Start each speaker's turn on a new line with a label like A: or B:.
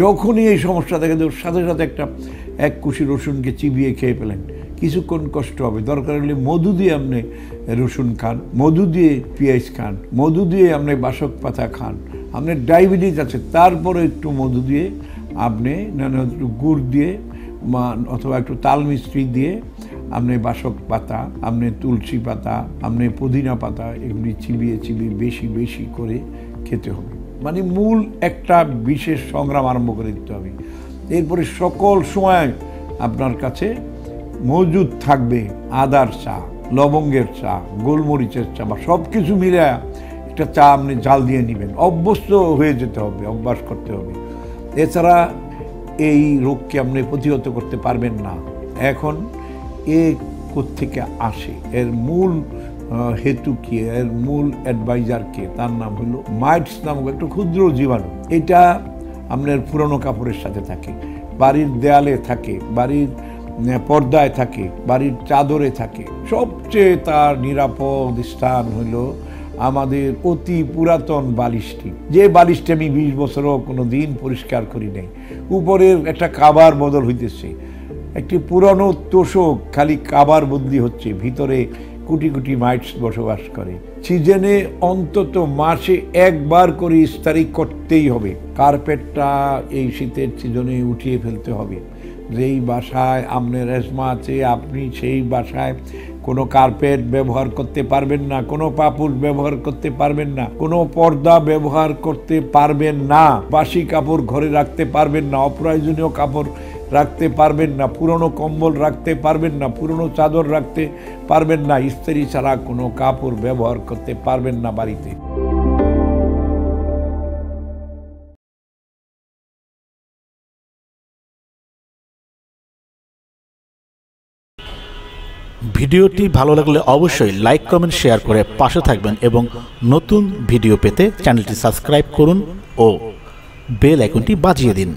A: যখনই এই সমস্যা দেখা দেবে, সাথে সাথে একটা এক কুশি রসুনকে চিবিয়ে খেয়ে ফেলেন। কিছুক্ষণ কষ্ট হবে, দরকার হলে মধু দিয়ে আপনি রসুন খান, মধু দিয়ে পেঁয়াজ খান, মধু দিয়ে আপনি বাসক পাতা খান। আপনার ডায়াবেটিস আছে, তারপরে একটু মধু দিয়ে আপনি নানা একটু গুড় দিয়ে অথবা একটু তাল মিস্ত্রি দিয়ে আপনি বাসক পাতা, আপনি তুলসী পাতা, আপনি পুদিনা পাতা এগুলি চিবিয়ে চিবিয়ে বেশি বেশি করে খেতে হবে। মানে মূল একটা বিশেষ সংগ্রাম আরম্ভ করে দিতে হবে। এরপরে সকল সময় আপনার কাছে মজুদ থাকবে আদার চা, লবঙ্গের চা, গোলমরিচের চা বা সব কিছু মিলে একটা চা আপনি জাল দিয়ে নেবেন। অভ্যস্ত হয়ে যেতে হবে, অভ্যাস করতে হবে। এছাড়া এই রোগকে আপনি প্রতিহত করতে পারবেন না। এখন এ থেকে আসে? এর মূল হেতু কি? এর মূল অ্যাডভাইজার কে? তার নাম হলো মাইটস নামক একটা ক্ষুদ্র জীবাণু। এটা আপনার পুরনো কাপড়ের সাথে থাকে, বাড়ির দেয়ালে থাকে, বাড়ির পর্দায় থাকে, বাড়ির চাদরে থাকে। সবচেয়ে তার নিরাপদ স্থান হলো আমাদের অতি পুরাতন বালিশটি। যে বালিশটি আমি বিশ বছরও কোনো দিন পরিষ্কার করি নাই। উপরের একটা কাবার বদল হইতেছে। একটি পুরনো তোষক খালি কাবার বদলি হচ্ছে। ভিতরে কোটি কোটি মাইটস বসবাস করে। সিজনে অন্তত মাসে একবার করে ইস্তারি করতেই হবে। কার্পেটটা এই শীতের সিজনে উঠিয়ে ফেলতে হবে। যেই বাসায় আপনার রেশমা আছে, আপনি সেই বাসায় কোনো কার্পেট ব্যবহার করতে পারবেন না, কোনো পাপুর ব্যবহার করতে পারবেন না, কোনো পর্দা ব্যবহার করতে পারবেন না, বাসি কাপড় ঘরে রাখতে পারবেন না, অপ্রয়োজনীয় কাপড় রাখতে পারবেন না, পুরনো কম্বল রাখতে পারবেন না, পুরনো চাদর রাখতে পারবেন না, ইস্ত্রি ছাড়া কোনো কাপড় ব্যবহার করতে পারবেন না বাড়িতে।
B: ভিডিওটি ভালো লাগলে অবশ্যই লাইক, কমেন্ট, শেয়ার করে পাশে থাকবেন এবং নতুন ভিডিও পেতে চ্যানেলটি সাবস্ক্রাইব করুন ও বেল আইকনটি বাজিয়ে দিন।